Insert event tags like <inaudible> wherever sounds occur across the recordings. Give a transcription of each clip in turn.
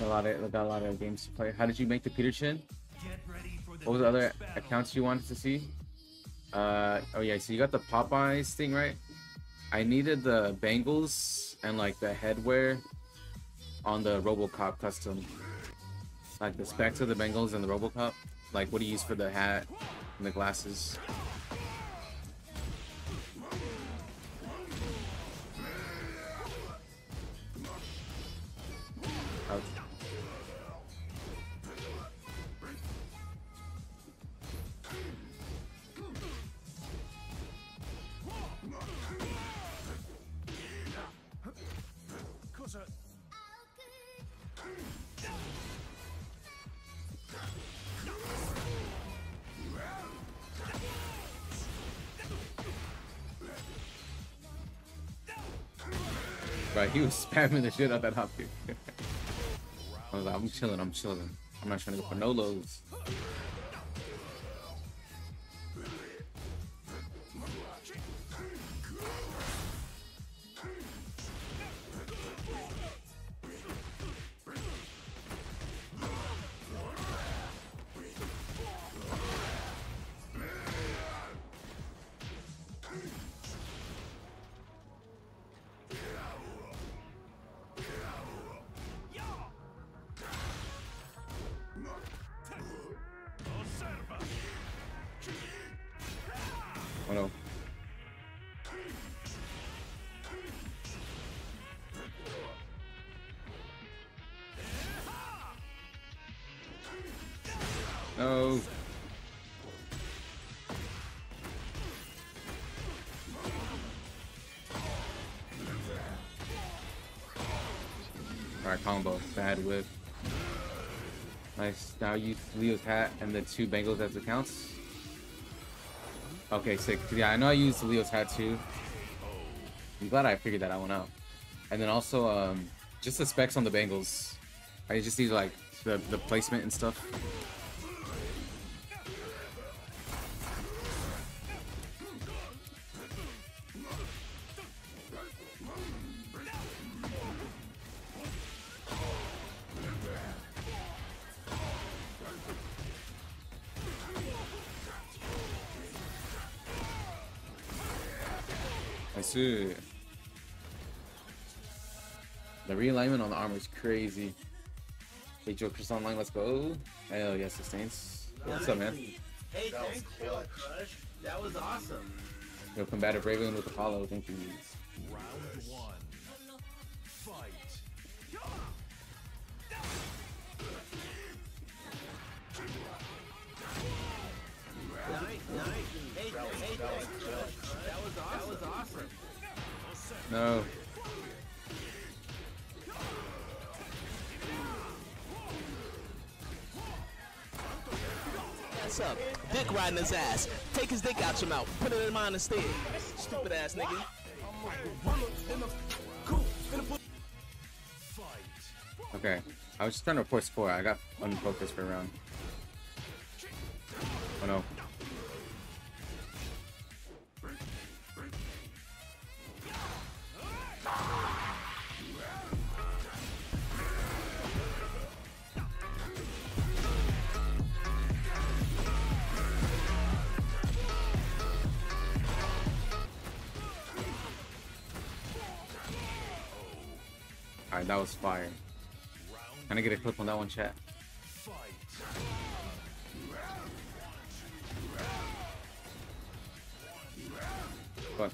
A lot of got a lot of games to play. How did you make the Peter Chin? What was the other accounts you wanted to see? Uh oh yeah, so you got the Popeyes thing right. I needed the bangles and like the headwear on the RoboCop custom. Like the specs of the bangles and the RoboCop. Like what do you use for the hat and the glasses? <laughs> spamming the shit out that hop <laughs> kick. I'm chilling, I'm chilling. I'm not trying to go for no lows. Bad whip. Nice. Now use Leo's hat and the two bangles as accounts. Okay, sick. Yeah, I know I used Leo's hat too. I'm glad I figured that one out. And then also, um, just the specs on the bangles. I just need like the, the placement and stuff. Hey, Joker's online, let's go. Hell oh, yes, sustains. What's up, man? Hey, thanks for it, Crush. That was awesome. Yo, combative Raven with Apollo, thank you. Round one. Fight. Nice, nice. Hey, hey, thanks, Crush. That. That was awesome. No. Up? Dick riding his ass. Take his dick out your mouth. Put it in mine instead. Stupid ass nigga. Okay. I was just trying to force four. I got unfocused for a round. Oh no. Was fire. Can I get a clip on that one, chat? Fuck.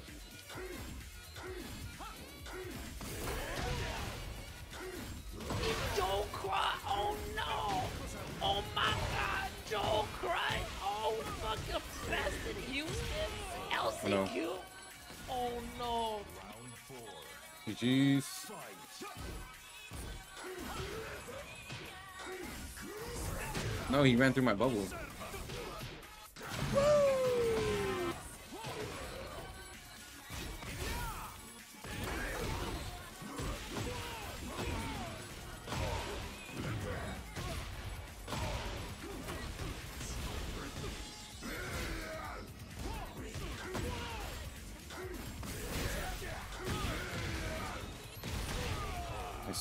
Cry. Oh no. Oh my god. Cry. Oh fucking bastard Houston. Oh, no. LCQ. Oh no. Round four. GG's. No, he ran through my bubble. I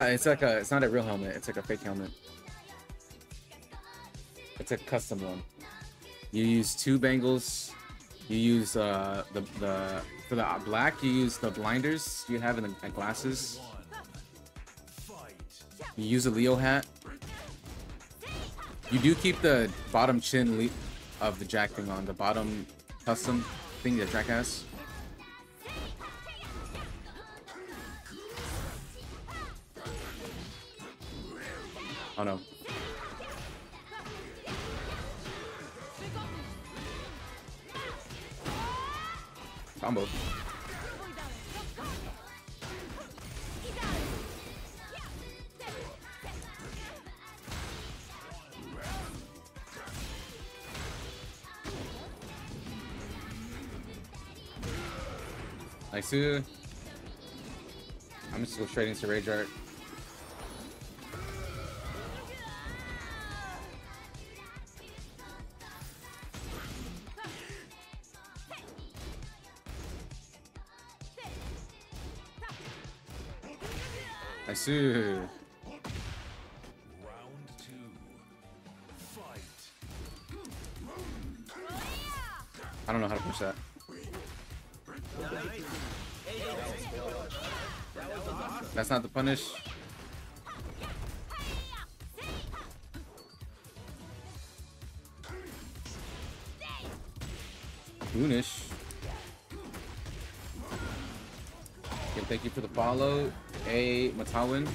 Uh, It's like a, it's not a real helmet. It's like a fake helmet. It's a custom one. You use two bangles. You use uh the the for the black. You use the blinders you have in the glasses. You use a Leo hat. You do keep the bottom chin of the Jack thing on the bottom custom thing that Jack has. Oh no. Combo. Nice. I'm just go straight into Rage Art. Round two. Fight. I don't know how to push that. That's not the punish. Goonish. Okay, thank you for the follow. A Matawin.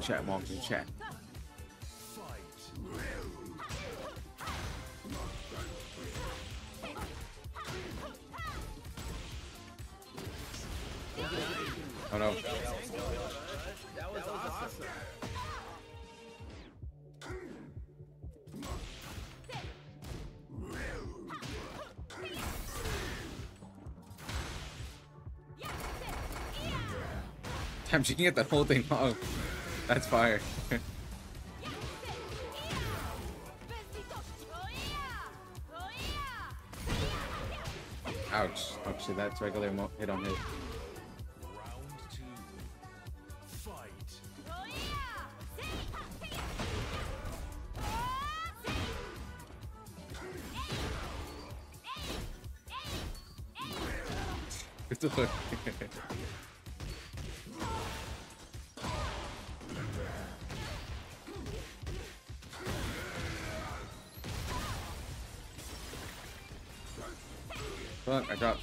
Chat, check. in chat. Oh no. That was awesome. Damn, she can get that whole thing off. That's fire. Ouch. Actually, that's regular hit on hit. Round two. Fight. Fuck? I dropped.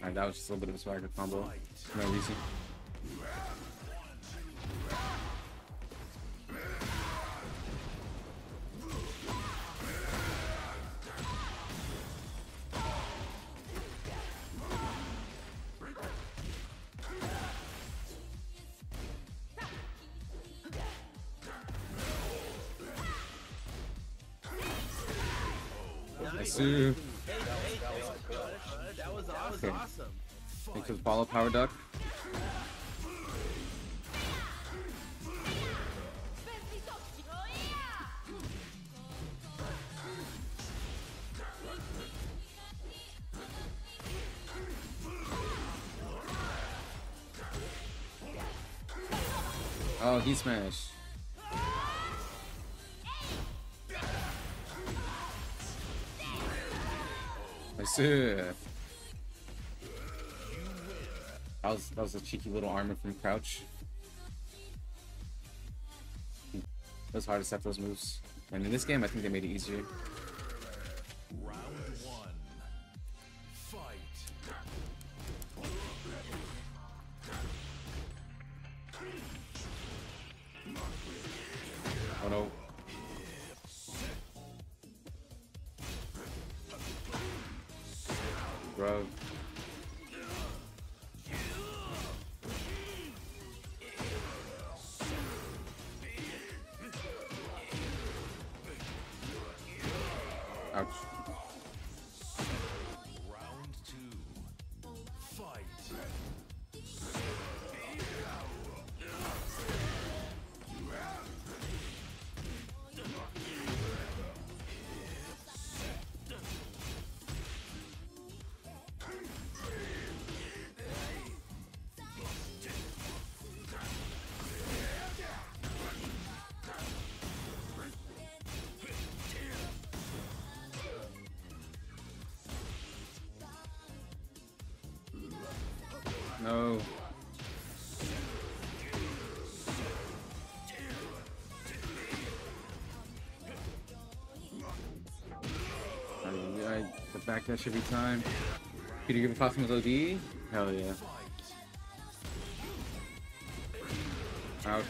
Alright, that was just a little bit of a swagger combo. No reason. he smash. I see. That was, that was a cheeky little armor from Crouch. It was hard to set those moves. And in this game, I think they made it easier. Alright, the back should be time. Peter give Cosmos OD? Hell yeah. Ouch.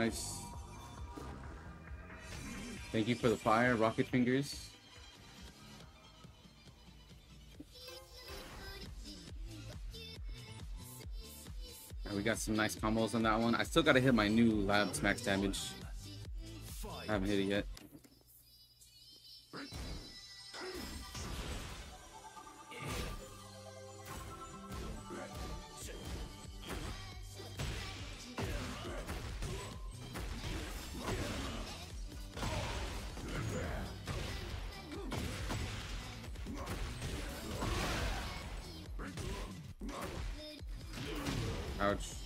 Nice. Thank you for the fire, rocket fingers. And we got some nice combos on that one. I still gotta hit my new labs max damage. I haven't hit it yet. Ouch.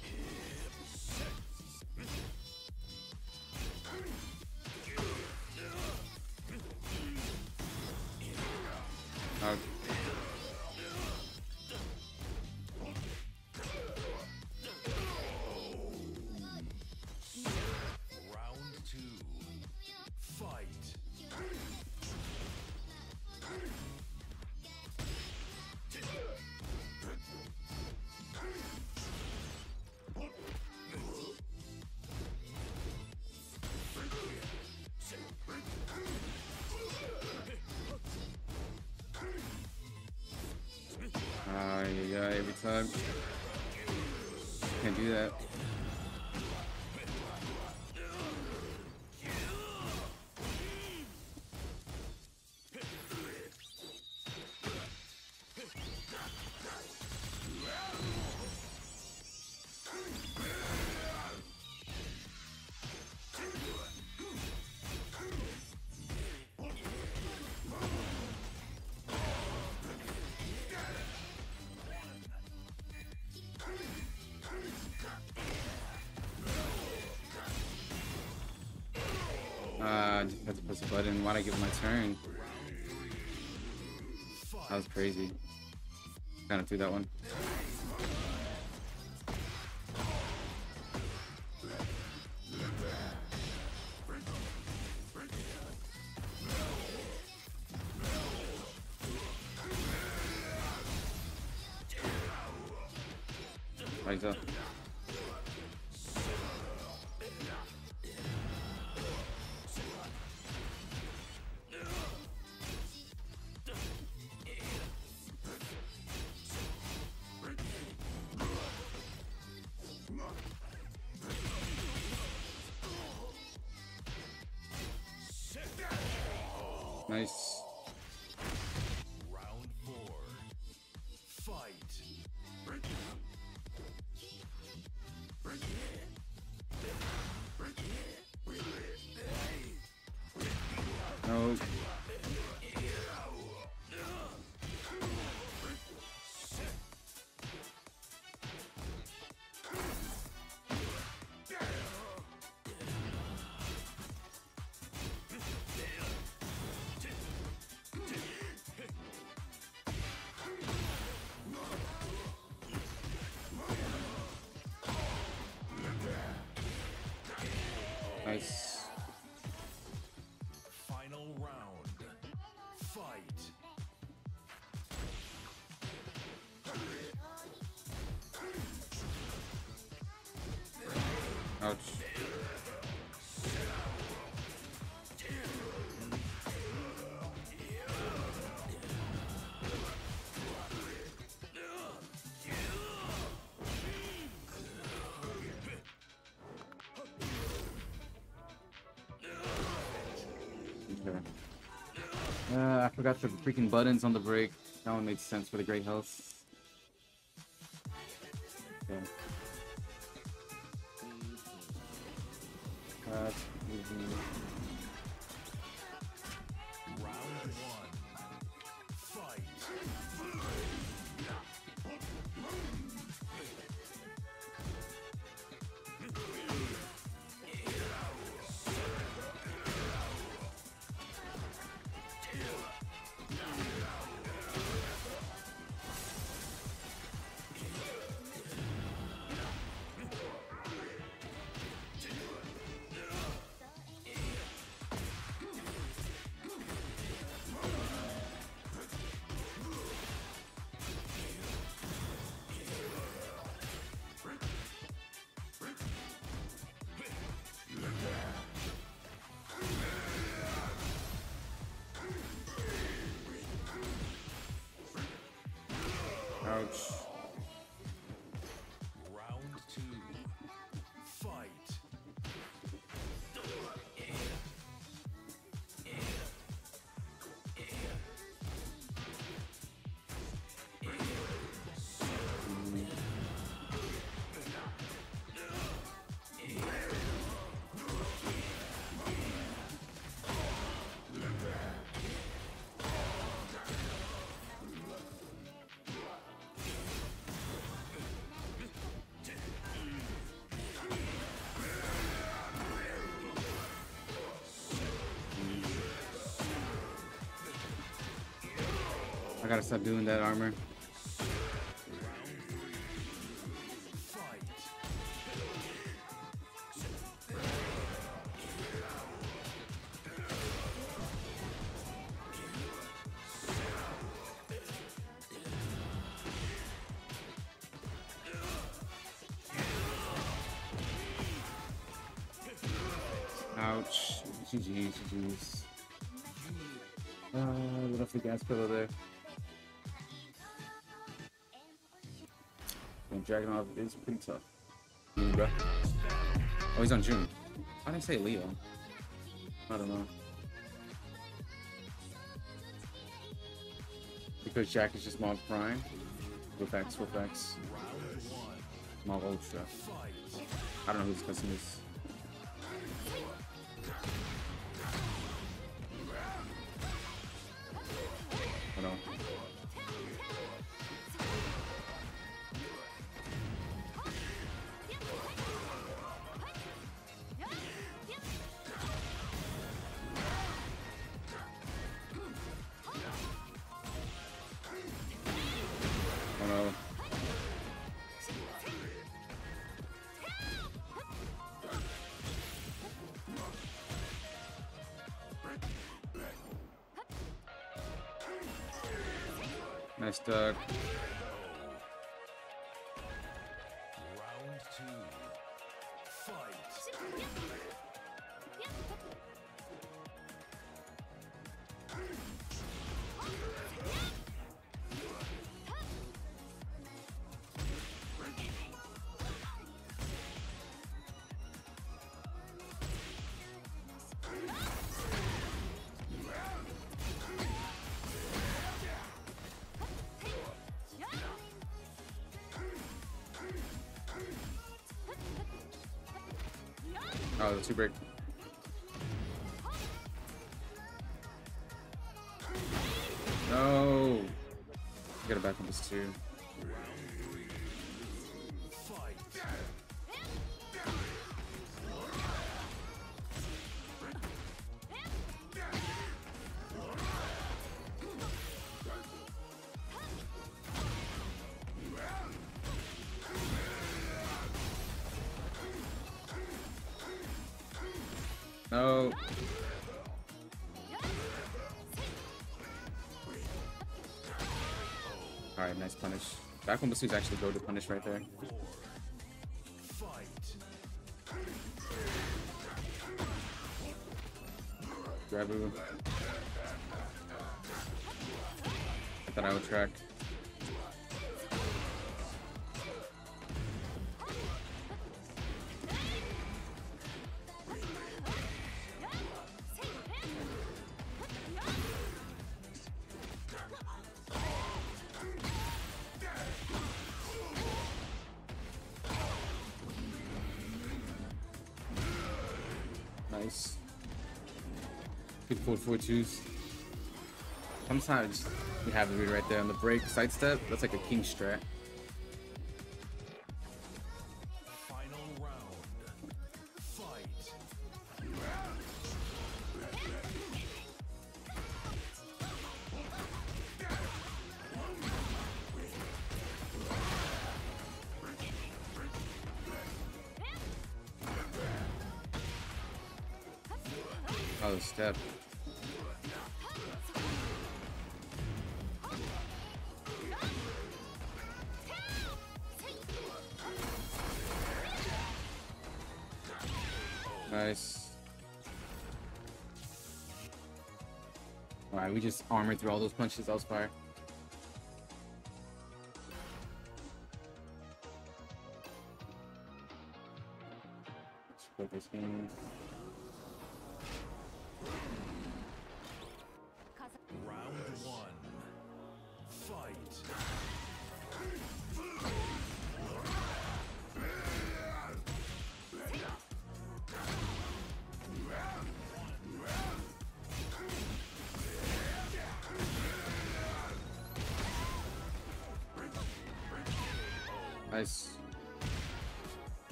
Yeah, every time. Can't do that. Why'd I give him my turn? That was crazy. Kind of threw that one. Nice. Final round. Fight. Ouch. Forgot the freaking buttons on the break. That one made sense for the great health. Stop doing that armor. Ouch. GG, GG's. Uh, lit off the gas pedal there. Dragunov is pretty tough. Libra. Oh, he's on Jun. Why did I say Leo? I don't know. Because Jack is just Mog Prime. With X, with X. Mog Ultra. I don't know who this custom is. Nice Two break. No. Get it back on this two. Alright, nice punish. Back when Basu's actually go to punish right there. Grabu. I thought I would track. Nice. Good four twos. Sometimes we have the read right there on the break sidestep. That's like a king strat. Armored through all those punches. That was fire.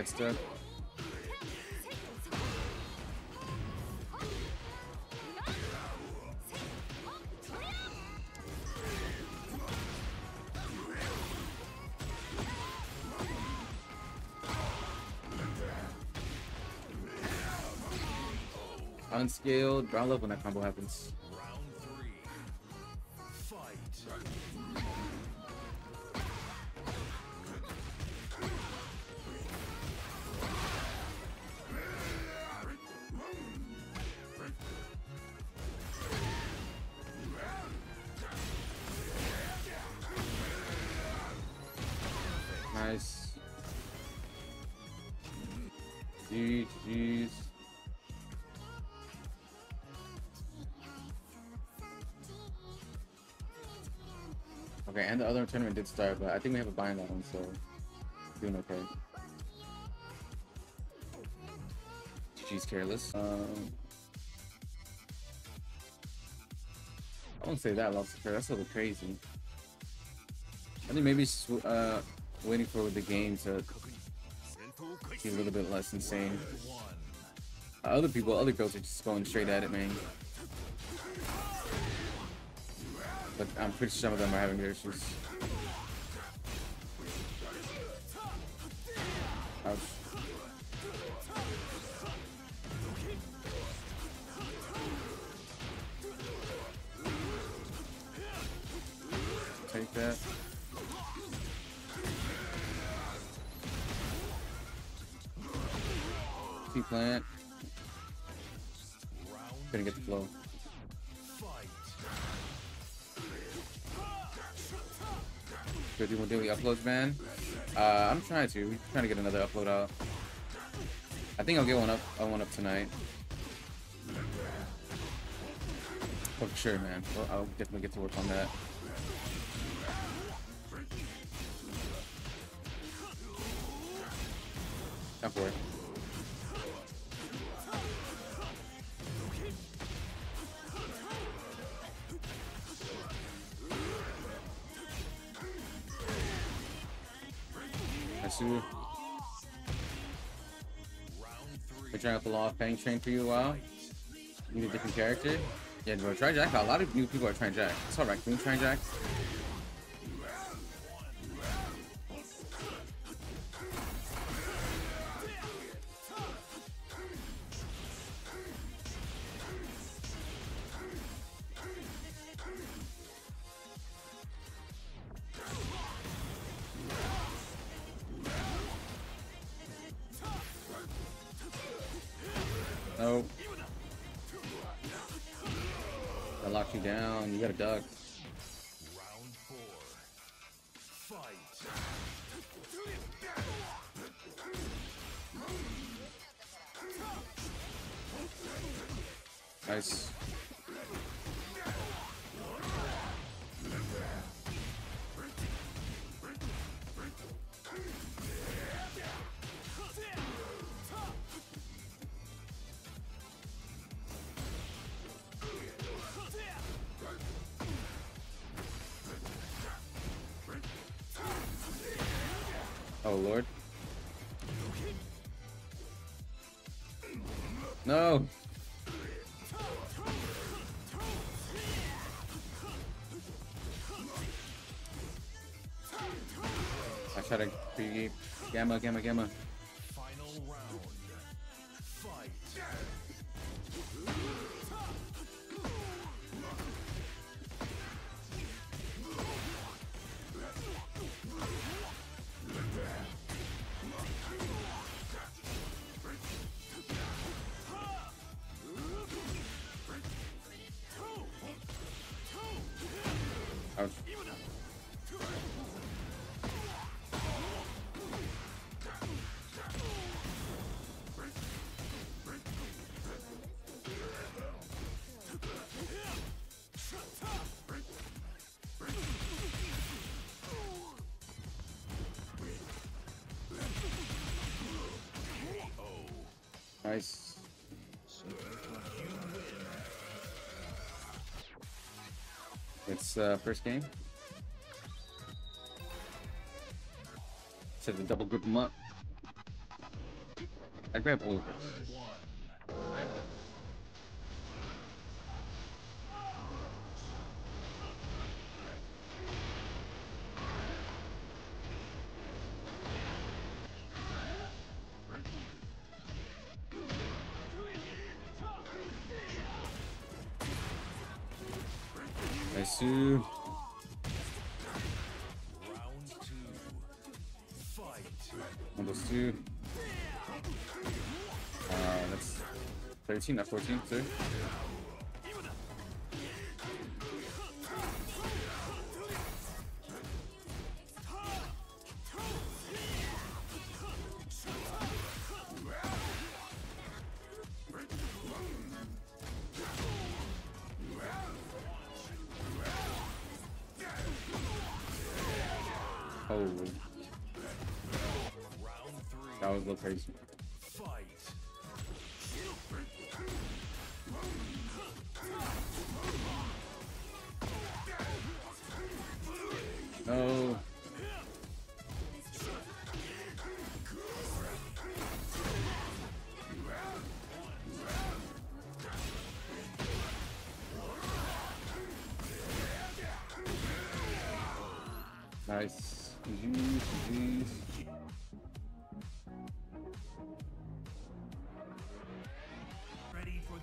Sidestep. Unscaled. Bro, I love when that combo happens. And the other tournament did start, but I think we have a buy in that one, so doing okay. GG's careless. Um, I won't say that lost. That's a little crazy. I think maybe just, uh, waiting for the game to be a little bit less insane. Uh, other people, other girls are just going straight at it, man. But I'm pretty sure some of them are having issues. Take that. T plant. Gonna get the flow. Good doing daily uploads, man. Uh, I'm trying to. We're trying to get another upload out. I think I'll get one up. I'll one up tonight. Oh, for sure, man. Well, I'll definitely get to work on that. Time for it. I trying out the Law of Fang train for you a while. You need a different character? Yeah, bro, try Jack. A lot of new people are trying Jack. I saw Raccoon trying Jack. Gamma, gamma, gamma. It's uh, first game. Said to double group them up. I grab blue. 13, not 14, sir.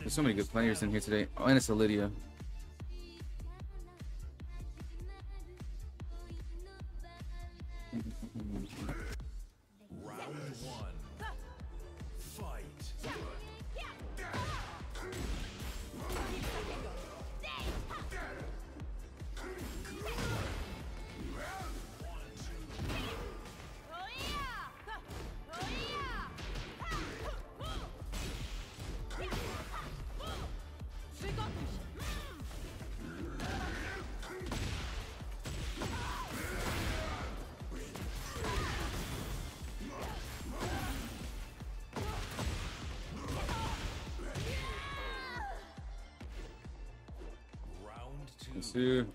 There's so many good players in here today. Oh, and it's Lidia. Round two.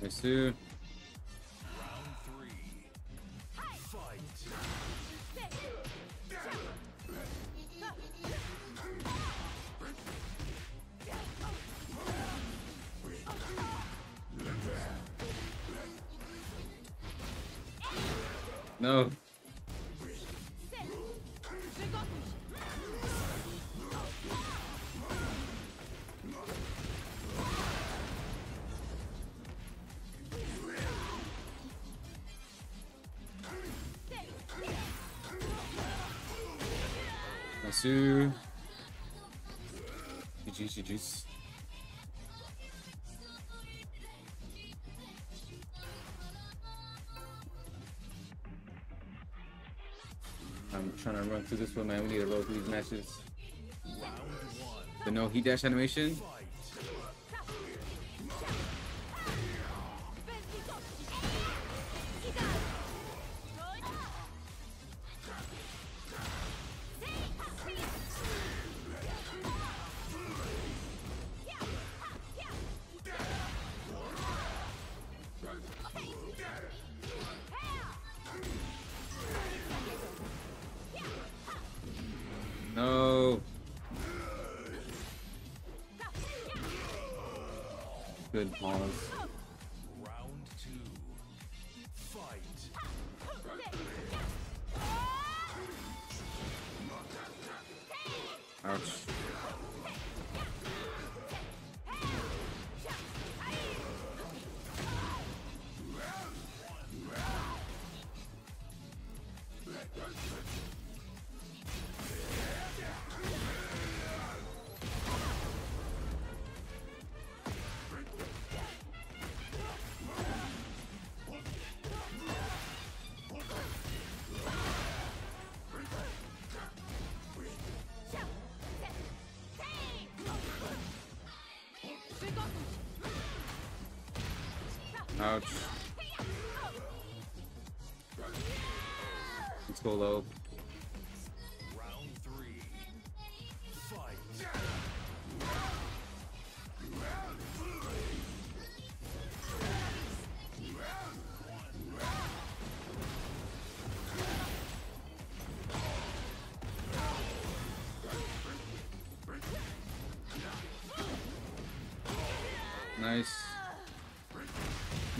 Let's No. See. GG's, GG's. Trying to run through this one, man. We need to roll through these matches. The no heat dash animation.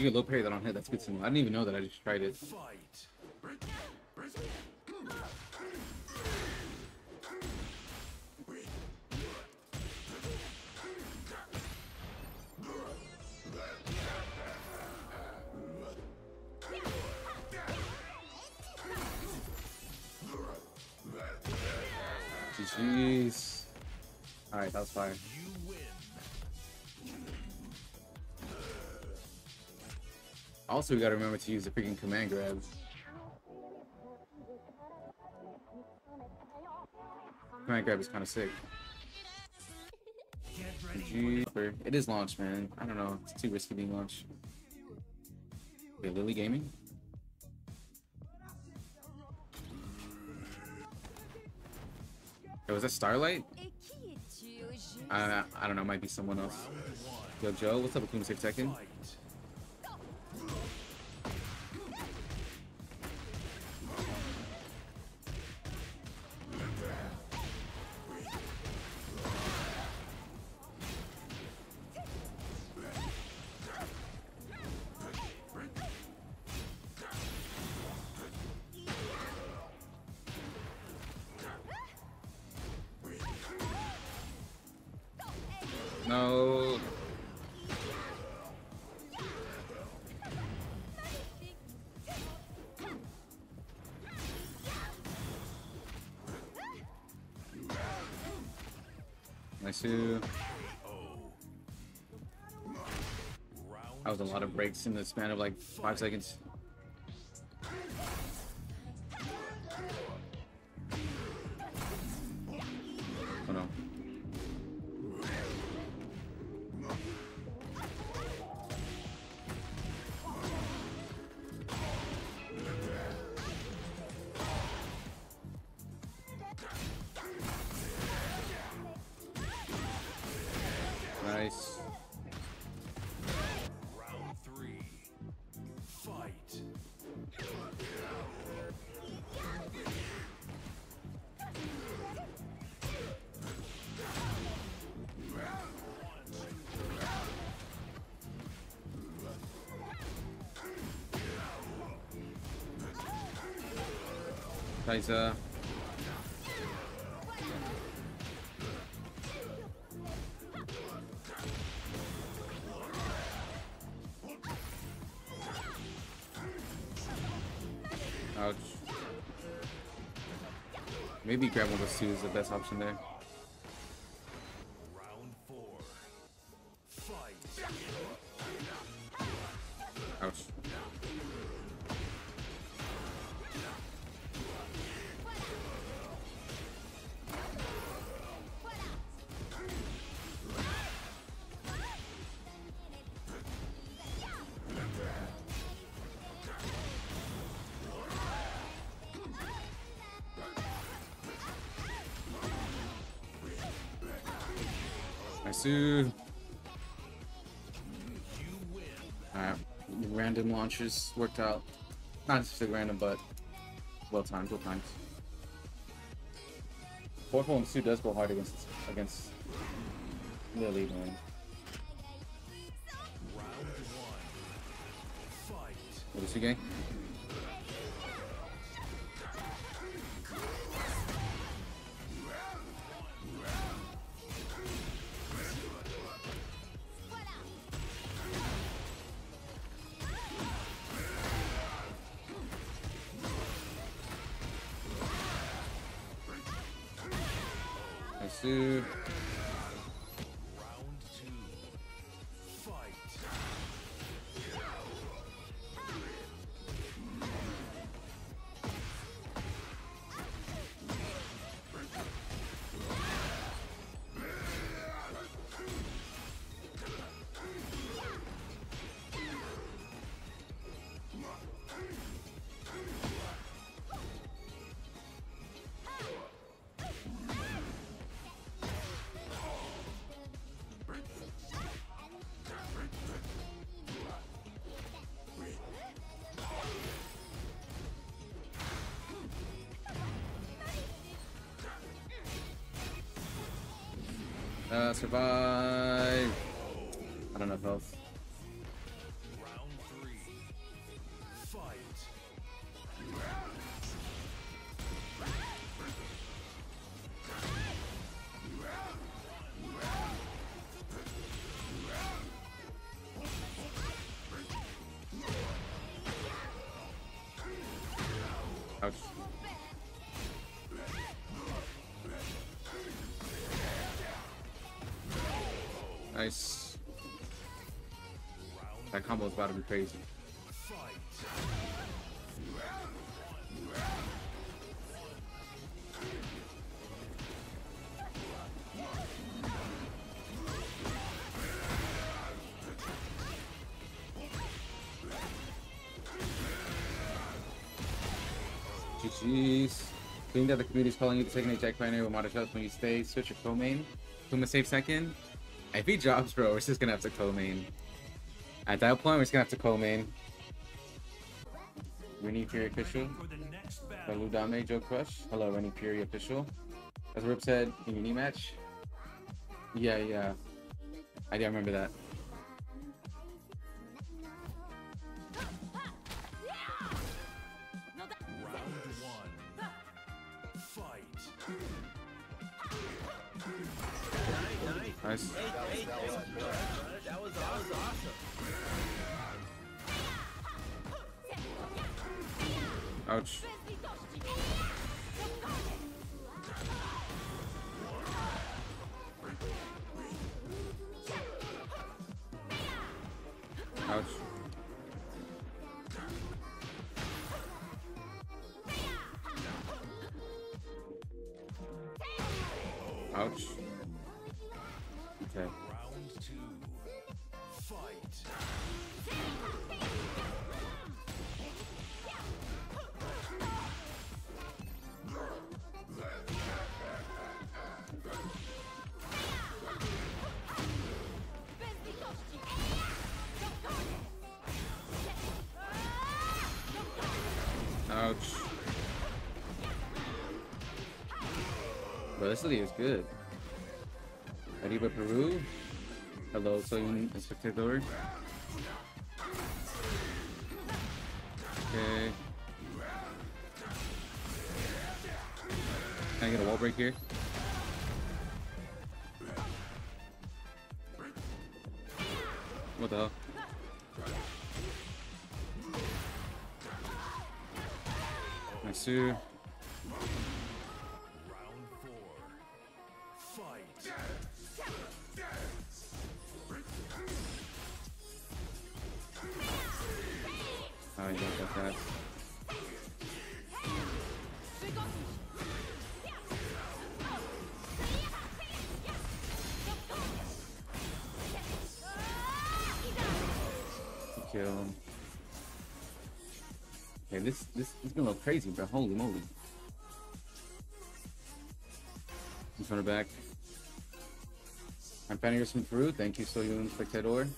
You low parry that on hit. That's good to know. I didn't even know that. I just tried it. Also, we gotta remember to use the freaking command grab. command grab is kind of sick. It is launched, man. I don't know. It's too risky being launch. Wait, Lily Gaming? Hey, was that Starlight? I, I don't know. Might be someone else. Yo, Joe, what's up, Akuma 6 in the span of like five seconds. Kaiser. Ouch. Maybe grab one of those two is the best option there. Launches worked out. Not necessarily random, but well timed, well timed. Fourth one Sue does go hard against against Lili, man. What is he gang? Survive. Nice. That combo is about to be crazy. Jeez. Being that the community is calling you to take an attack binary with Modest Shots when you stay, switch your co-main. Kuma safe second. If he drops, bro, we're just gonna have to co-main. At that point, we're just gonna have to co-main. Rennie Fury official. Hello, Dame, Joe Crush. Hello, Rennie Fury official. As Rip said, in knee match. Yeah, yeah. I do remember that. Nice. That was, that was awesome. Ouch. League is good. Arriba Peru. Hello, soy Spectator. Okay. Can I get a wall break here? This gonna look crazy, bro. Holy moly. In front of back. I'm Fanny from Peru. Thank you, Soyun Spectator. Round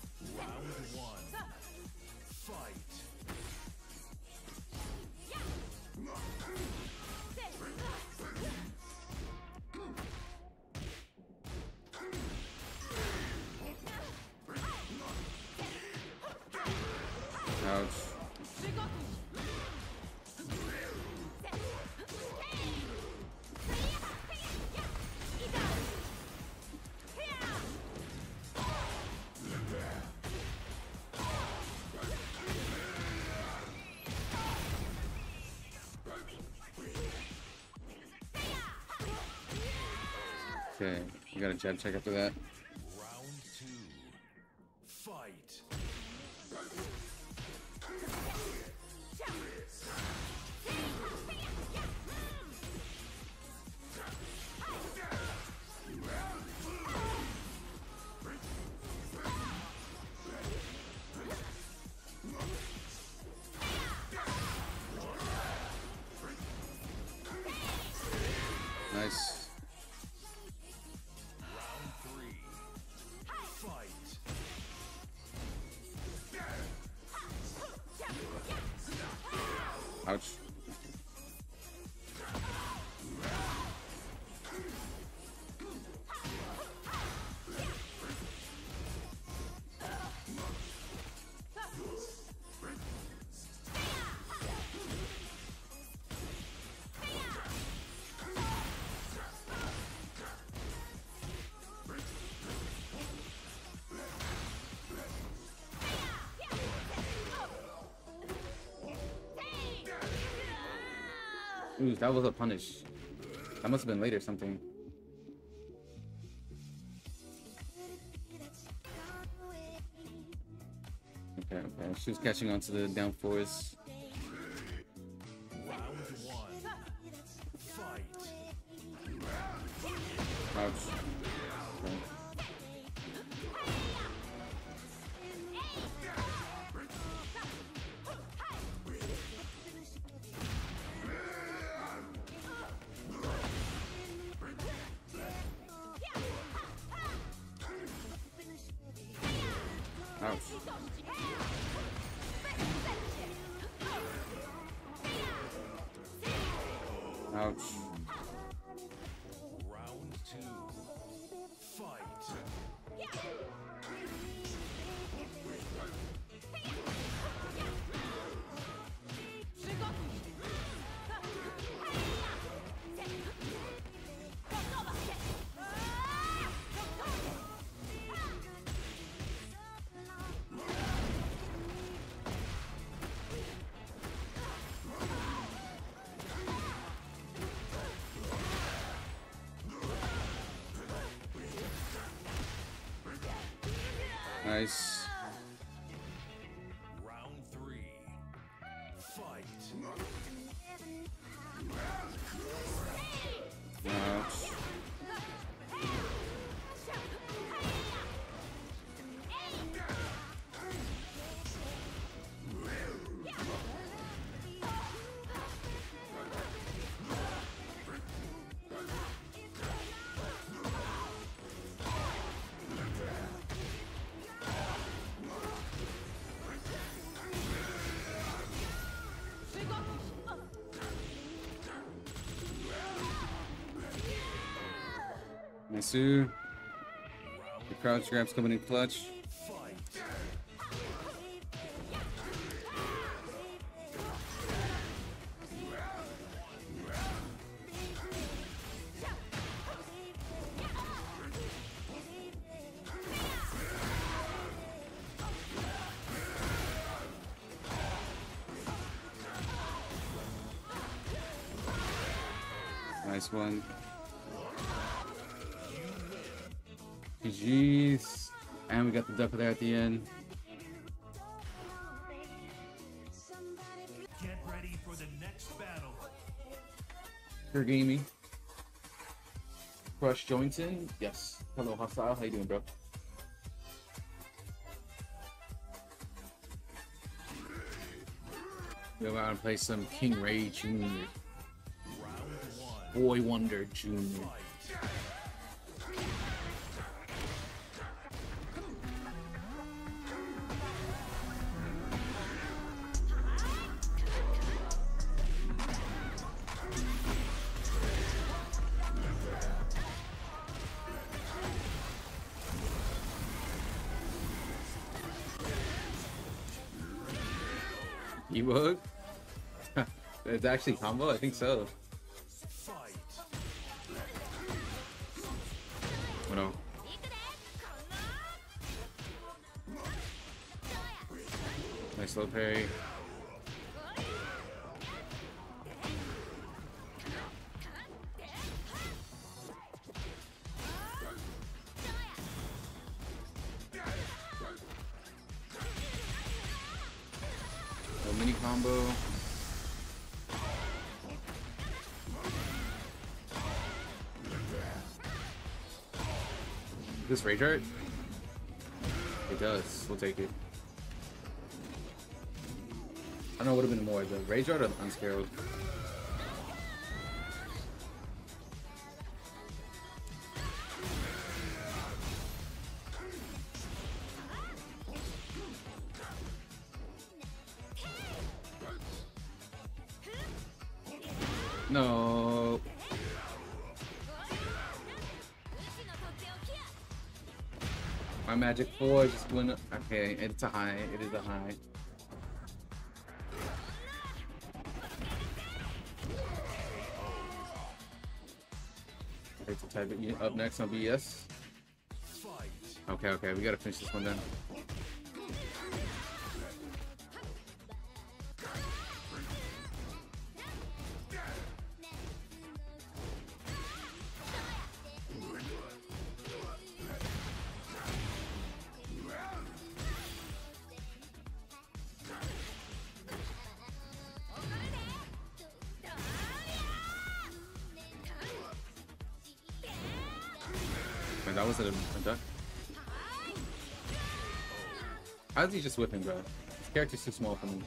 you got a jab check after that. That was a punish. That must have been late or something. Okay, okay. She was catching on to the down fours. Nice. Nice. The crouch grab's coming in clutch. Nice one. GG's. And we got the duck there at the end. Get ready for the next battle. Pure gaming. Crush Jointon. Yes. Hello, hostile. How you doing, bro? Go out and play some King Ray Jr. Boy Wonder Jr. it's actually combo? I think so. Oh no. Nice low parry. Mini combo. This rage art? It does. We'll take it. I don't know what would have been more, the rage art or the unscared. Magic four just went. Okay, it's a high. It is a high. Okay, to type it up next on BS. Okay, okay, we gotta finish this one then. How's he just whipping, bro? His character's too small for me.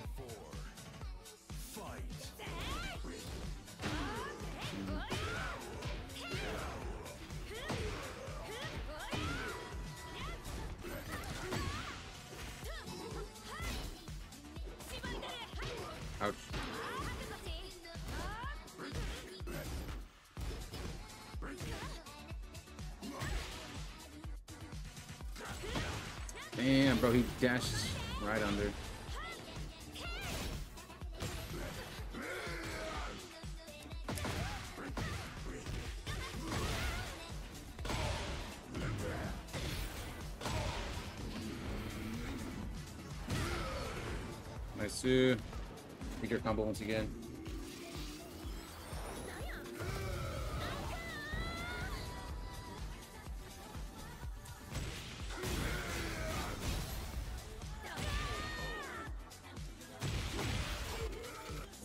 Once again.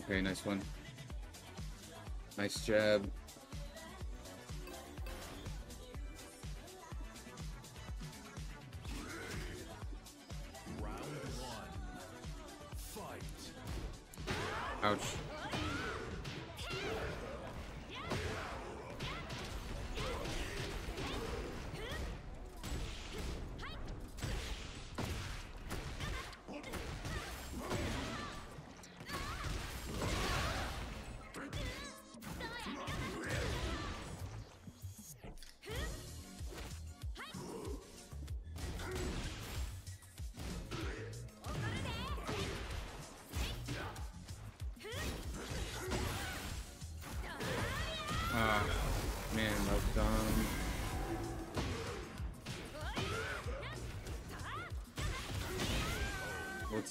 Okay, nice one. Nice jab.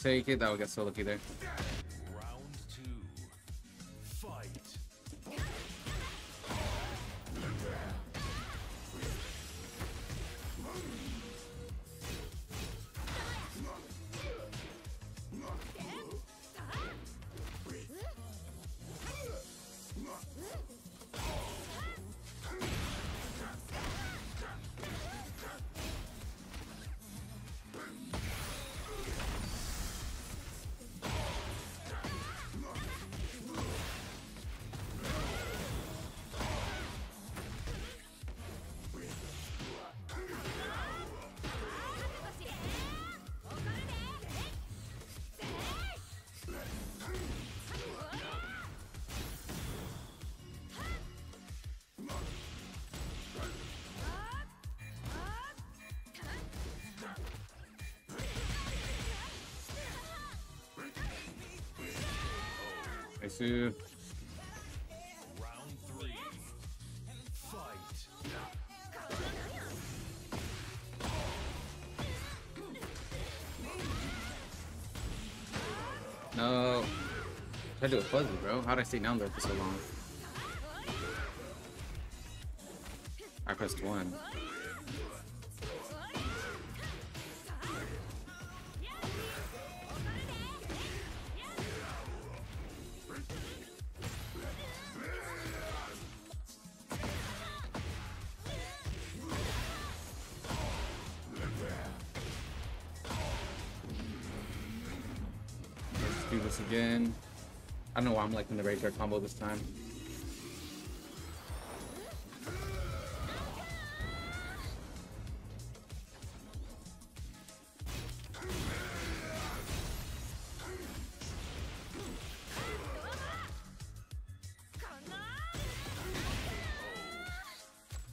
Take it. That would get so lucky there. Round three. Fight. No. I do a fuzzy, bro. How'd I stay down there for so long? I pressed one. Don't know why I'm liking the Guard combo this time.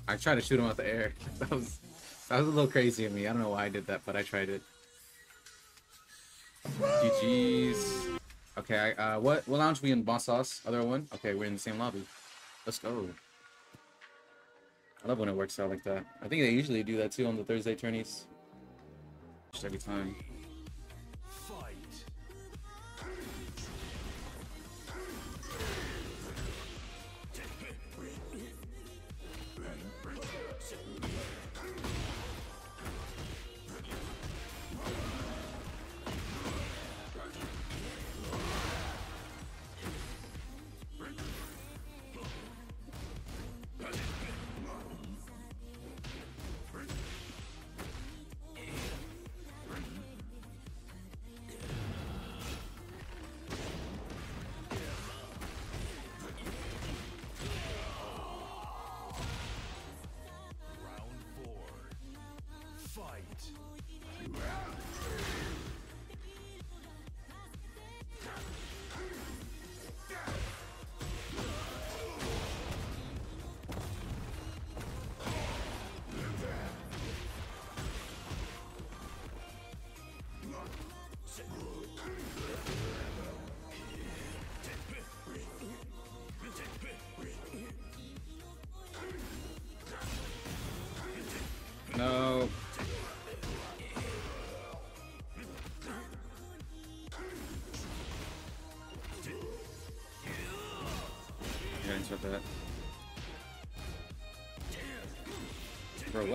I tried to shoot him out the air. <laughs> That was that was a little crazy of me. I don't know why I did that, but I tried it. GG's. Okay, uh, what what lounge we in? Boss Sauce? Other one? Okay, we're in the same lobby. Let's go. I love when it works out like that. I think they usually do that too on the Thursday tourneys. Just every time.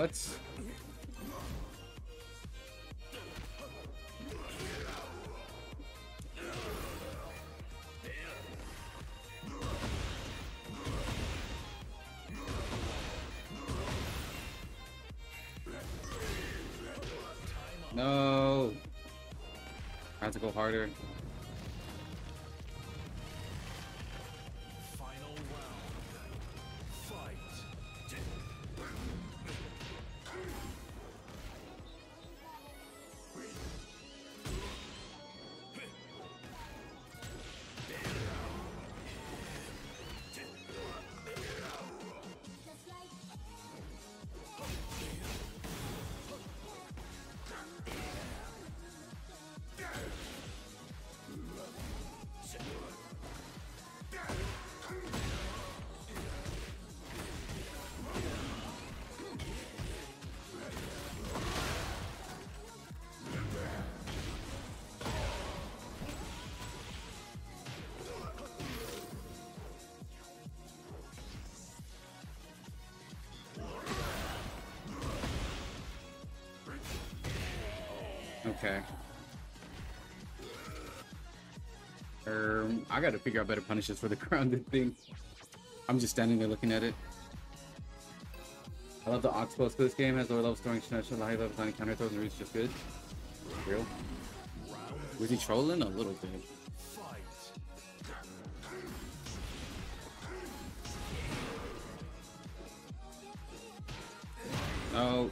What? No. I have to go harder. Okay. Um, I gotta figure out better punishes for the <laughs> grounded thing. I'm just standing there looking at it. I love the Oxbow for this game. Has lower level throwing, special high level counter throws and reach just good. Real. Was he trolling? A little bit. Oh.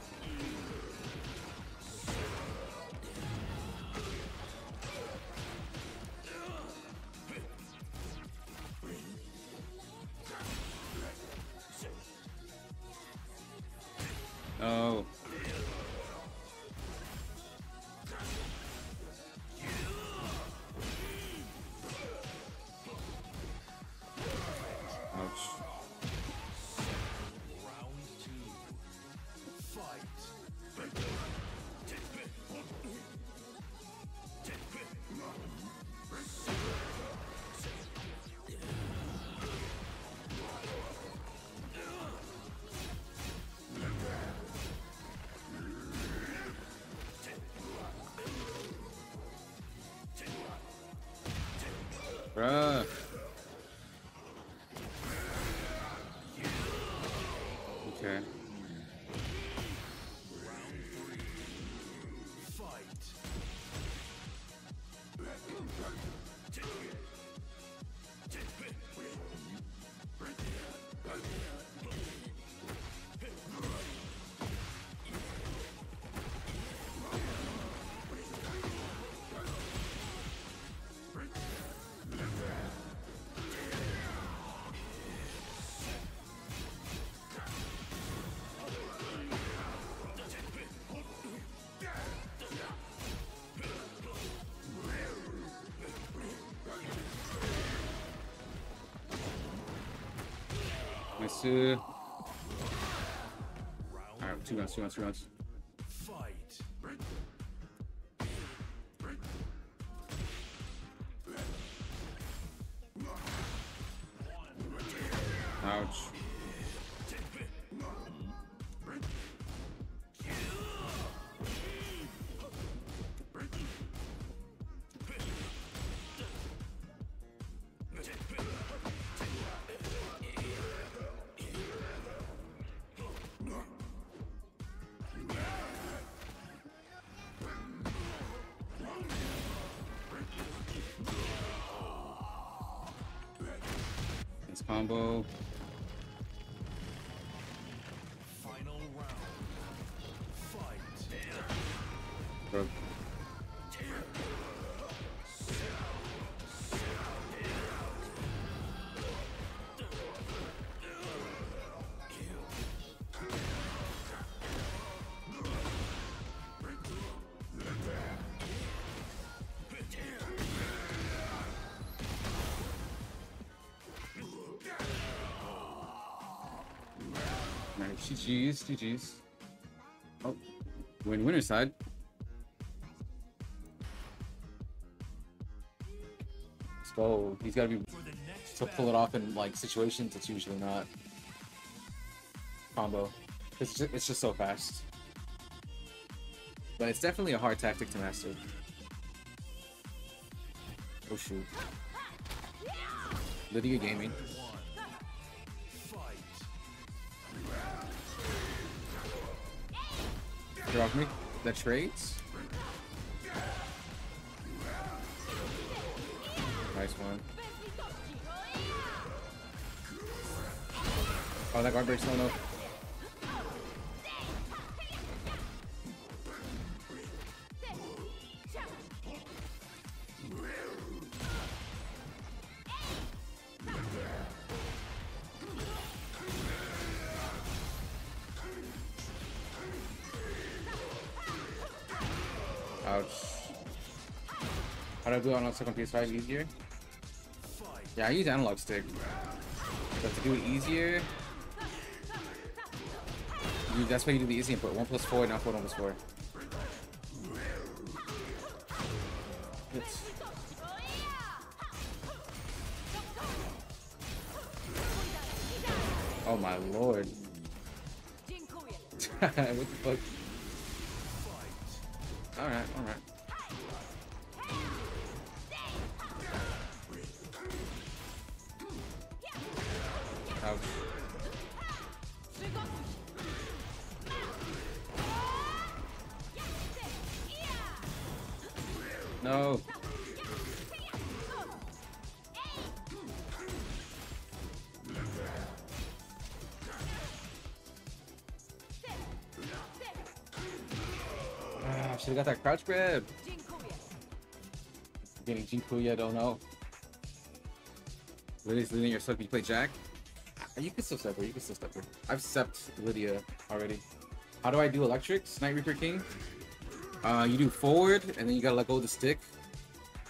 Nice. Uh... Alright, two rounds, two rounds, two rounds. Combo. GG's, GG's. Oh, win winner side. Let's go. He's be For the next to pull it off in like situations, it's usually not combo. It's just, it's just so fast. But it's definitely a hard tactic to master. Oh shoot. Lidia Gaming. Off me. That trades. Nice one. Oh, that guard breaks no no. Do on a second PS5 easier? Yeah, I use analog stick. But to do it easier, you, that's why you do the easy input. 1 plus 4, not 4, 1 plus 4. It's, oh my lord. <laughs> what the fuck? Got that crouch grab. Getting Jinkuya, don't know. Lidia's leading your sub. You play Jack? Ah, You can still step her. You can still step her. I've stepped Lydia already. How do I do electrics? Night Reaper King? Uh, you do forward, and then you gotta let go of the stick,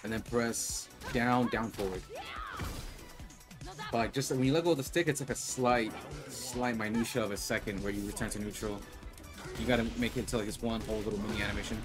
and then press down, down, forward. But just when you let go of the stick, it's like a slight, slight minutia of a second where you return to neutral. You gotta make it into like this one whole little mini animation.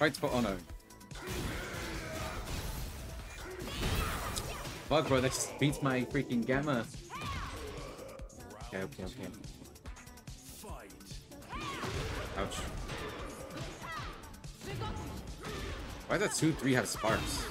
Fights for honor. Fuck, bro, that just beats my freaking gamma. Okay, okay, okay. Fight. Ouch. Why does that 2-3 have sparks?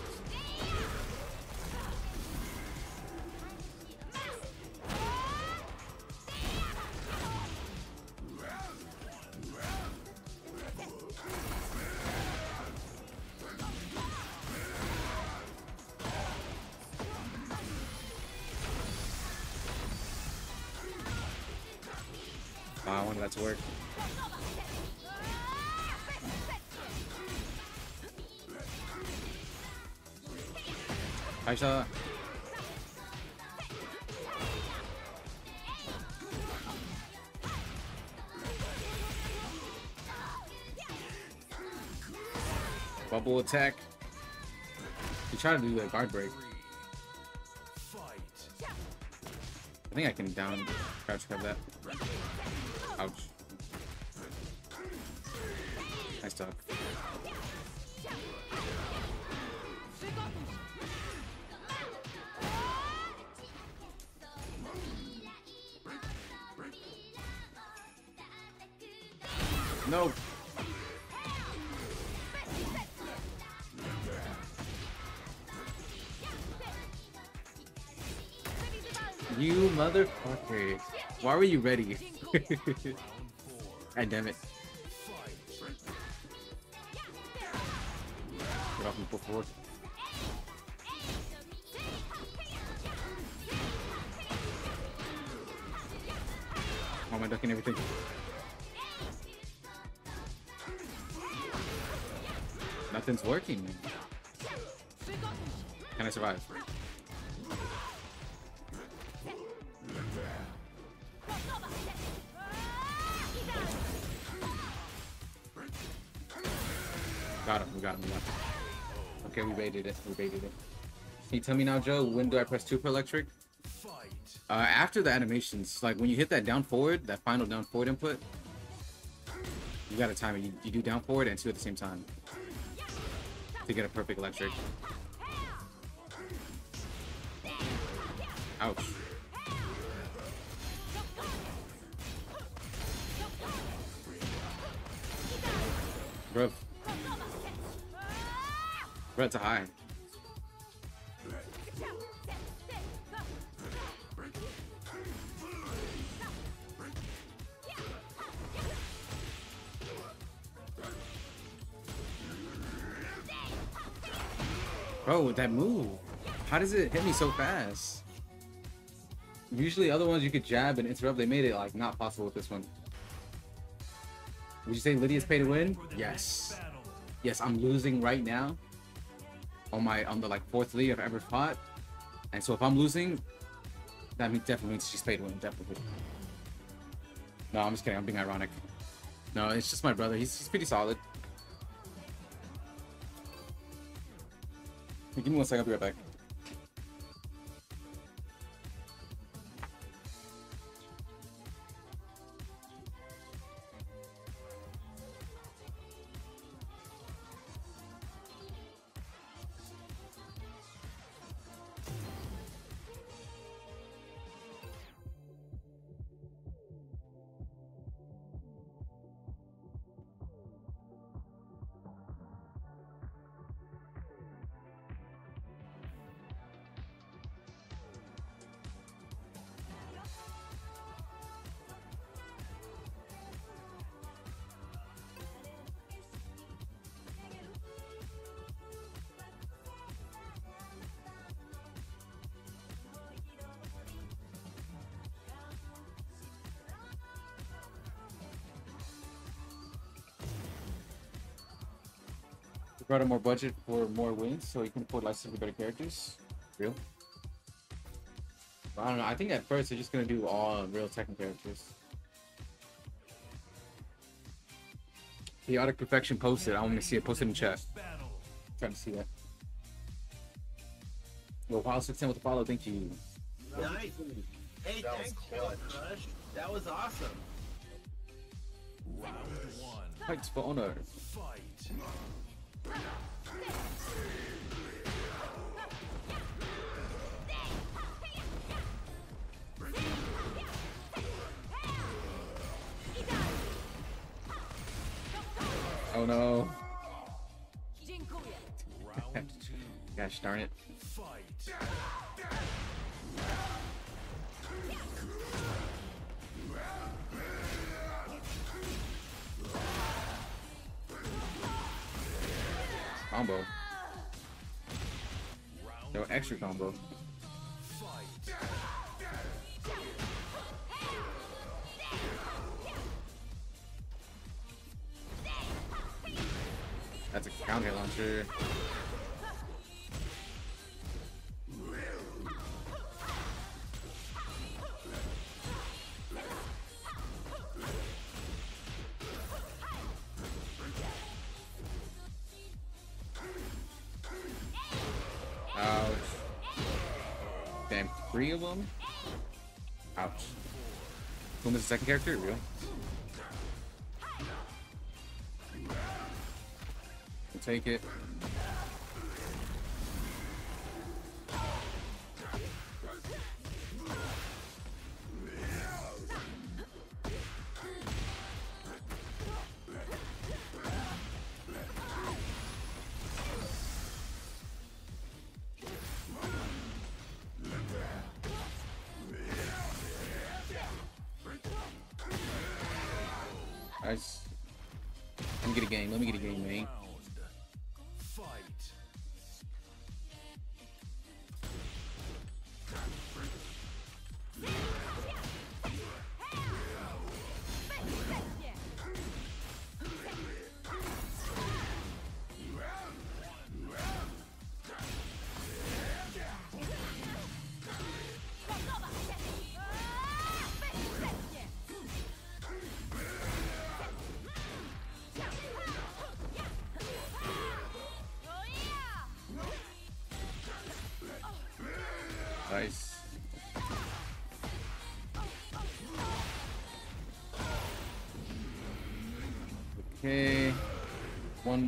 Attack. You try to do the guard break. I think I can down crouch grab that. Why were you ready? <laughs> And damn it. Drop him before. Why am I ducking everything? Nothing's working. Can I survive? Okay, we baited it, we baited it. Can you tell me now, Joe, when do I press 2 for electric? Uh, after the animations, like when you hit that down forward, that final down forward input, you gotta time it. You, you do down forward and 2 at the same time to get a perfect electric. Ouch. It's a high. Bro, that move. How does it hit me so fast? Usually other ones you could jab and interrupt. They made it like not possible with this one. Would you say Lidia's pay to win? Yes. Yes, I'm losing right now. On my on the like fourth league I've ever fought. And so if I'm losing, that means definitely means she's paid win, definitely. No, I'm just kidding, I'm being ironic. No, it's just my brother. He's he's pretty solid. Hey, give me one second, I'll be right back. Brought in more budget for more wins, so you can afford licensing for better characters. Real. I don't know. I think at first they're just gonna do all um, real Tekken characters. Chaotic Perfection posted. I want to see it posted in chat. Battle. Trying to see that. Well, Wild 16 with the follow. Thank you. Nice. Hey, That thanks, clutch. Crush. That was awesome. Round one. Fights for honor. Fight. Oh no. Dziękuję. Round <laughs> two. Gosh darn it. Fight. Combo. No extra combo. That's a counter launcher. Three of them? Ouch. Whom is the second character? Real? Take it.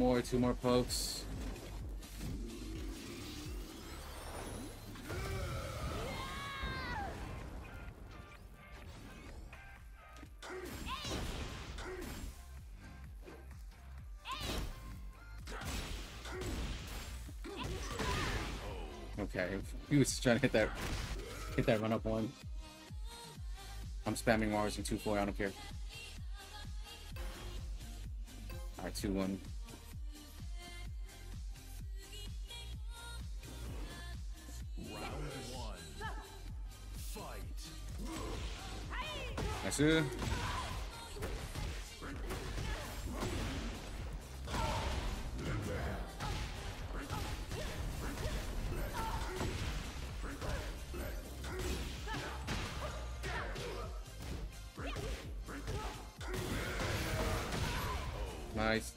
More, two more pokes. Okay, he was trying to hit that hit that run up one. I'm spamming Mars in 2-4, I don't care. Alright, 2-1. Round Nice.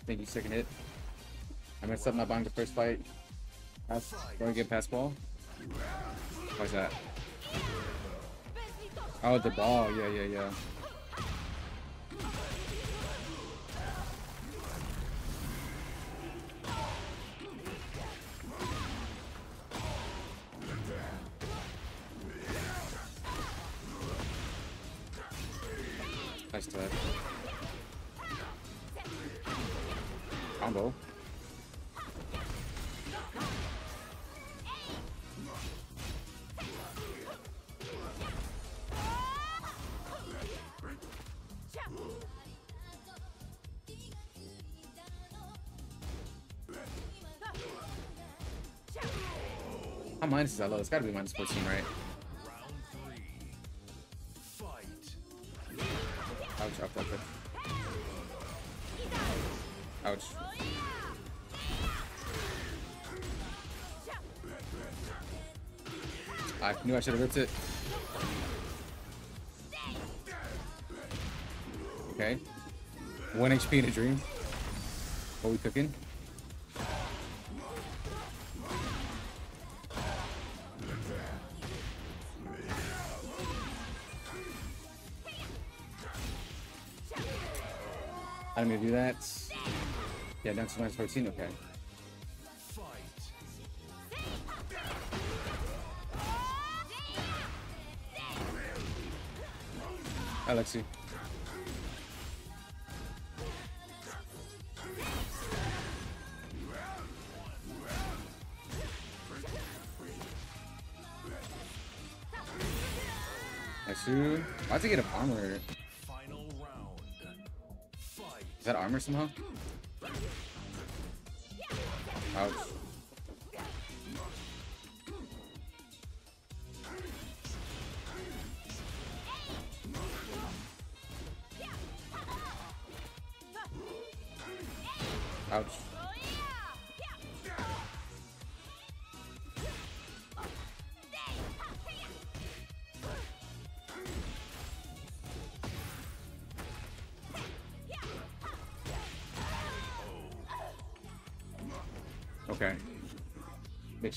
Thank you, second hit. I messed up not buying the first fight. Pass. Going to get pass ball. Why's that? Oh, the ball. Yeah, yeah, yeah. Minus is that low? It's gotta be minus 14, right? Round three. Fight. Ouch, ouch, ouch, ouch. Ouch. I knew I should have ripped it. Okay. One HP in a dream. What are we cooking? Do that. Yeah, down to minus 14, okay. Fight. Alexi. Nice. Why'd they get a armor? Somehow? Ouch. Ouch.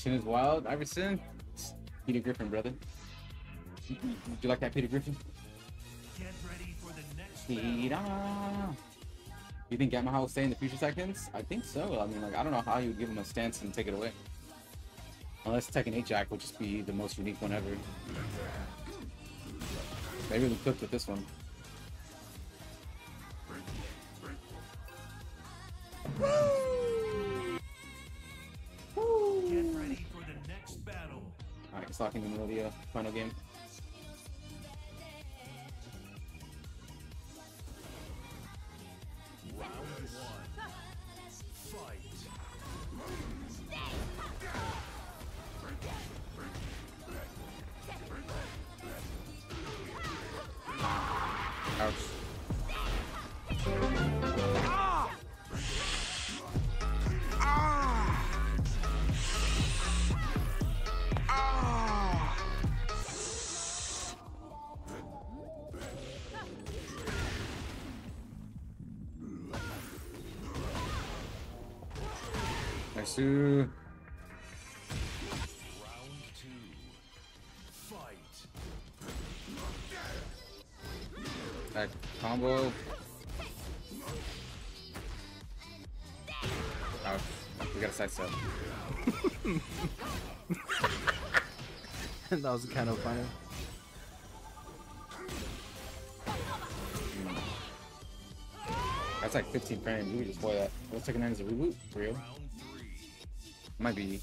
Is wild. Iverson. Peter Griffin, brother. Do you like that Peter Griffin? Get ready for the next Peter. You think Yamaha will stay in the future seconds? I think so. I mean, like, I don't know how you would give him a stance and take it away. Unless Tekken 8 Jack would just be the most unique one ever. Maybe we cooked with this one. Final game. <laughs> that was kind of funny. That's like 15 frames. You just play that. What's second hand is a reboot? For real? Might be.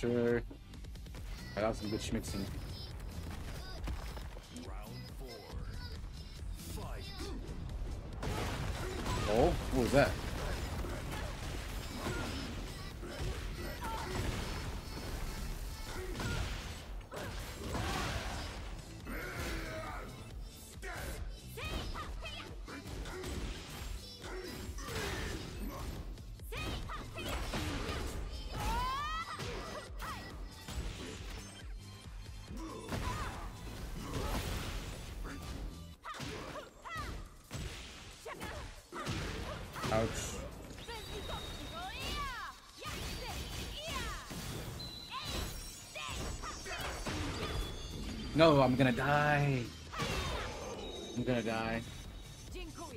Pressure. I got some good schmixing. No, I'm gonna die. I'm gonna die.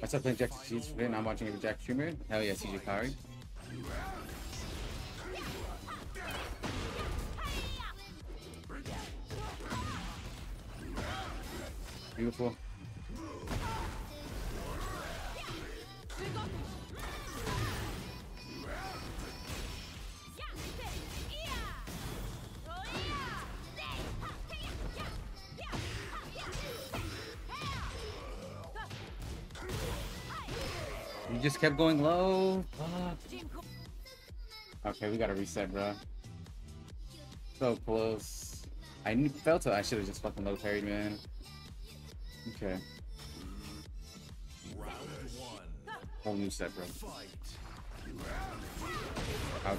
I started playing Jack it, and I'm watching every Jack streamer. Hell yeah, CJ Kari. Kept going low. Fuck. Okay, we gotta reset, bro. So close. I knew, felt it. I should have just fucking low parried, man. Okay, Round one. whole new set, bro. Ouch.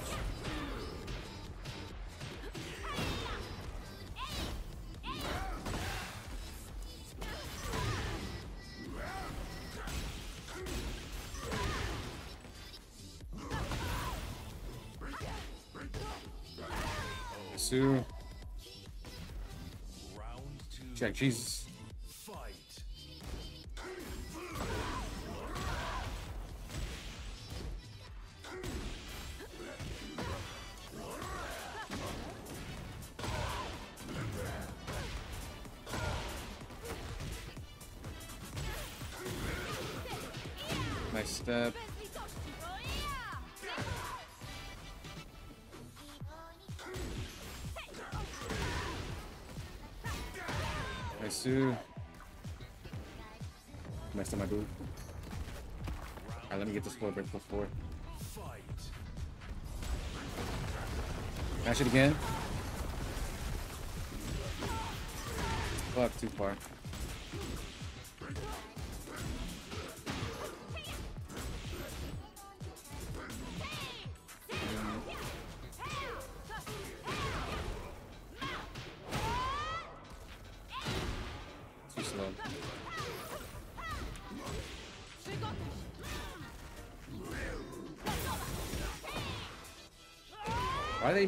Jesus. Messed up my boot. Alright, let me get this floor break plus four. Mash it again.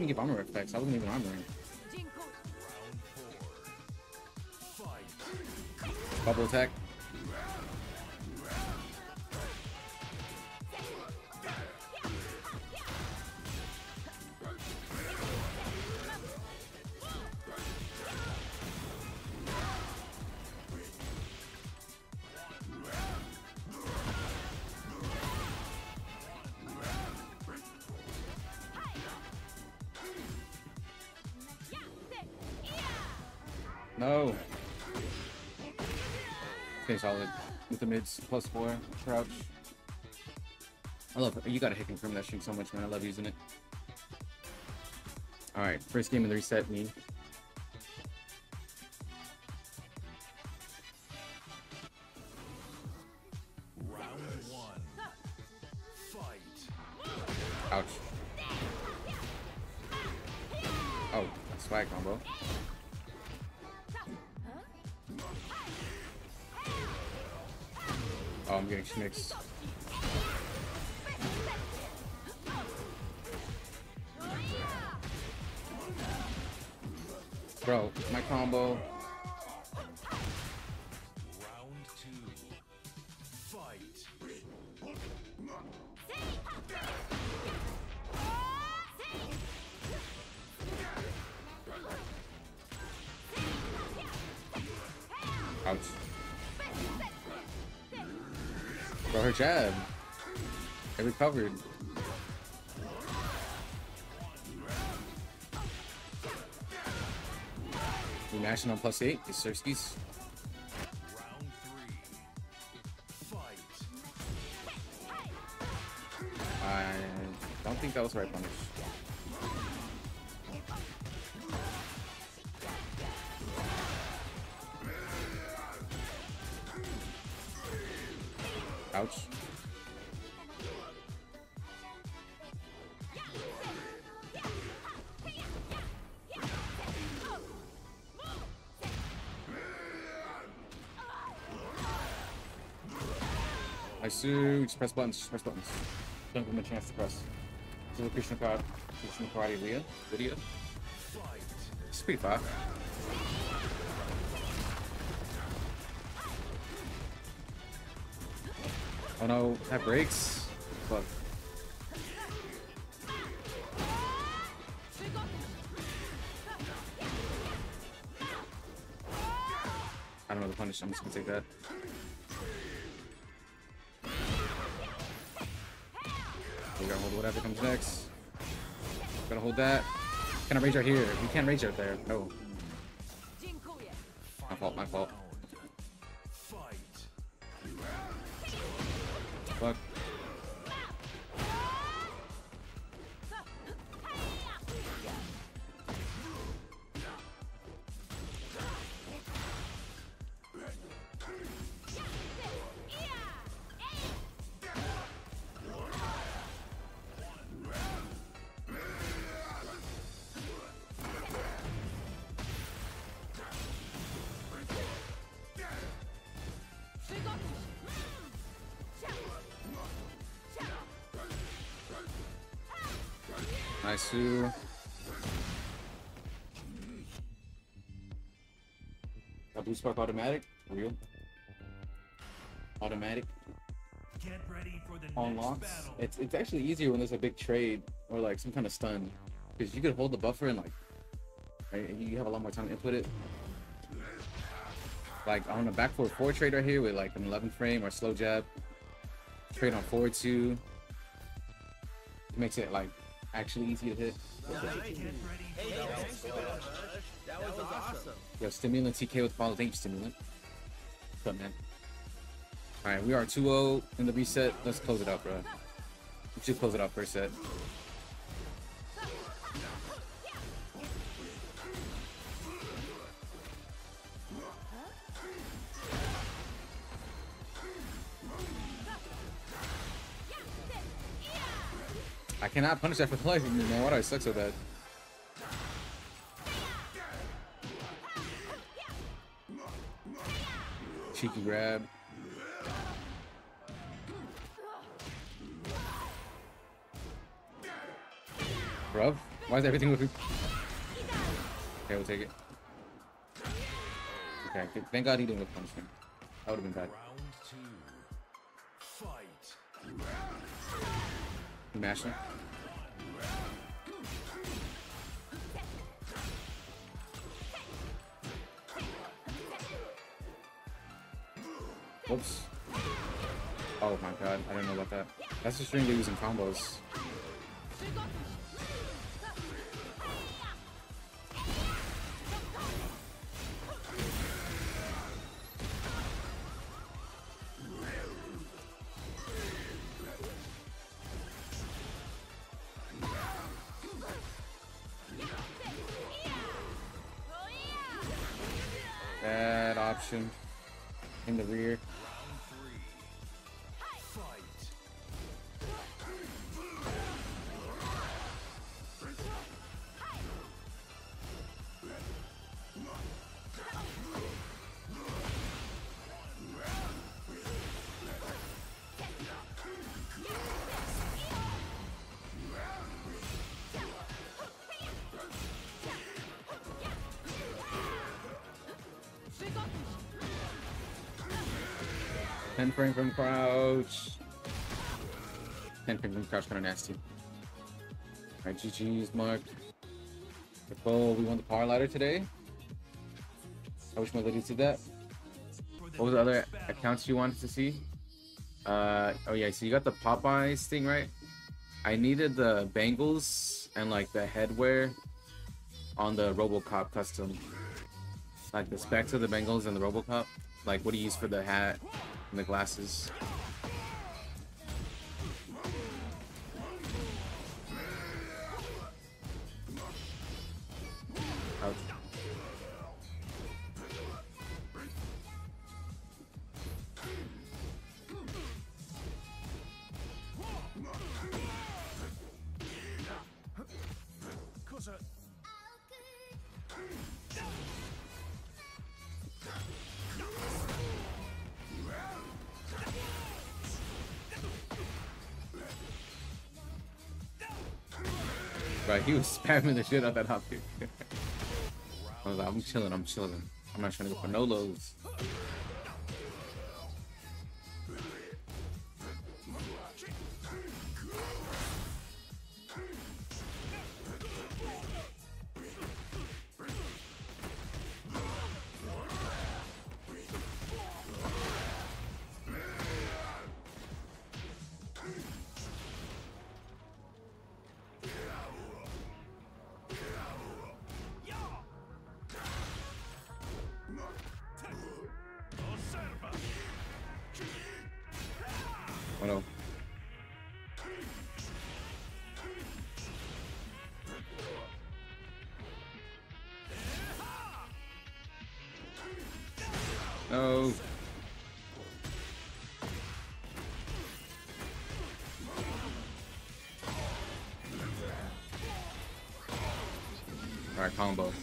Why did they even give armor effects? I wasn't even armoring. Fight. Bubble attack. Okay, solid. With the mids plus four crouch. I love you gotta hit confirm that string so much, man. I love using it. Alright, first game of the reset me. Oh, jab. I recovered. On plus eight. It's Sirskis. Just press buttons. Just press buttons. Don't give him a chance to press. This is a Krishna card. Krishna Karate Leah video. It's pretty. Oh no, that breaks. Fuck. I don't know the punish. I'm just gonna take that. We gotta hold whatever comes next. Gotta hold that. Can I rage right here? We can't rage right there. No. Dziękuję. My fault, my fault. Spark automatic? Real? Automatic? Get ready for the on next locks. battle. It's it's actually easier when there's a big trade or like some kind of stun, because you could hold the buffer and like, right, you have a lot more time to input it. Like on a back forward four trade right here with like an 11 frame or slow jab, trade on forward two. It makes it like actually easy to hit. Nice. Yo, stimulant TK with follow. Thank you, stimulant. What's up, man? All right, we are 2-0 in the reset. Let's close it out, bro. We should close it out first set. I cannot punish that for the life of me, man. Why do I suck so bad? Cheeky grab. Bruv, why is everything looking... Okay, we'll take it. Okay, thank God he didn't look punishment. That would have been bad. Round two. Fight. Mash him. Whoops. Oh my god, I didn't know about that. That's the string use combos. In the rear. Frame from crouch. 10 frame from crouch, kind of nasty. Alright, is marked. Oh, we won the power ladder today. I wish my ladies did that. What was the other accounts you wanted to see? Uh, oh yeah, so you got the Popeyes thing, right? I needed the bangles and like the headwear on the Robocop custom. Like the specs of the bangles and the Robocop. Like what do you use for the hat and the glasses? Spamming the shit out that hop kick. I like, <laughs> I'm chilling, I'm chilling. I'm not trying to go for no lows.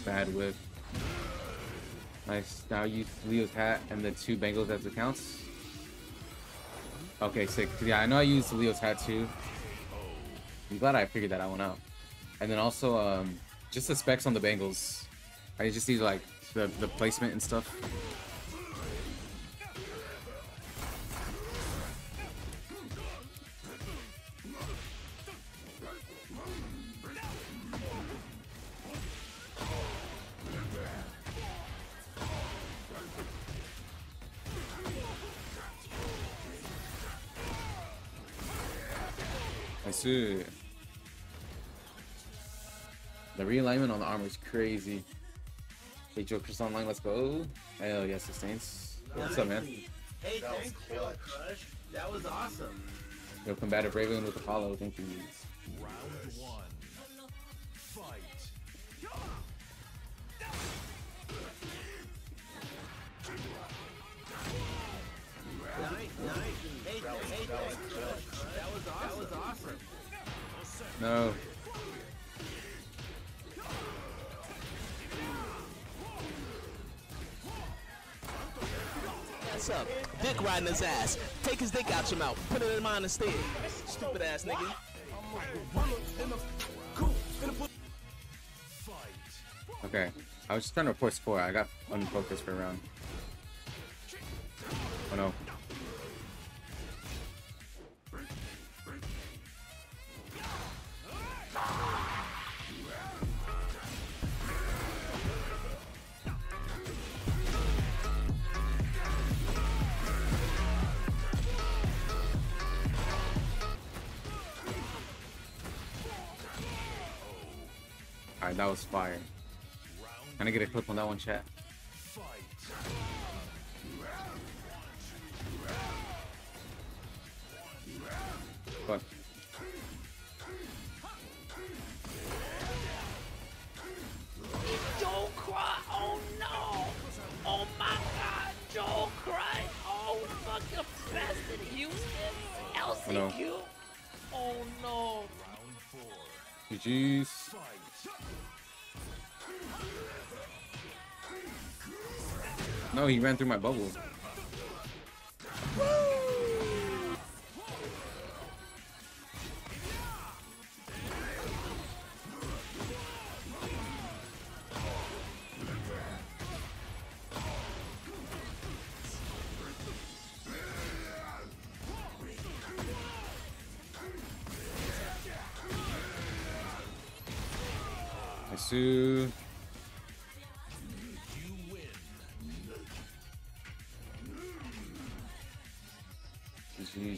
Bad whip. Nice. Now use Leo's hat and the two bangles as accounts. Okay, sick. Yeah, I know I used Leo's hat too. I'm glad I figured that one out. And then also, um, just the specs on the bangles. I just need like the, the placement and stuff. I. The realignment on the armor is crazy. Hey, Joker's online, let's go. Hell yes, sustains. What's up, man? Hey, thanks, Joe Crush. That was awesome. Yo, combative Raven with the follow. Thank you. Round one. No. ass up. Dick riding his ass. Take his dick out your mouth. Put it in mine instead. Stupid ass nigga. Okay. I was just trying to push score. I got unfocused for a round. Oh no. Alright, that was fire. Can I get a clip on that one, chat? Fuck. Joe cry. Oh no. Oh my god. Joe cry. Oh fucking bastard Houston. LCQ. Oh no. Round four. GG's. No, he ran through my bubble. I see.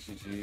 GG's.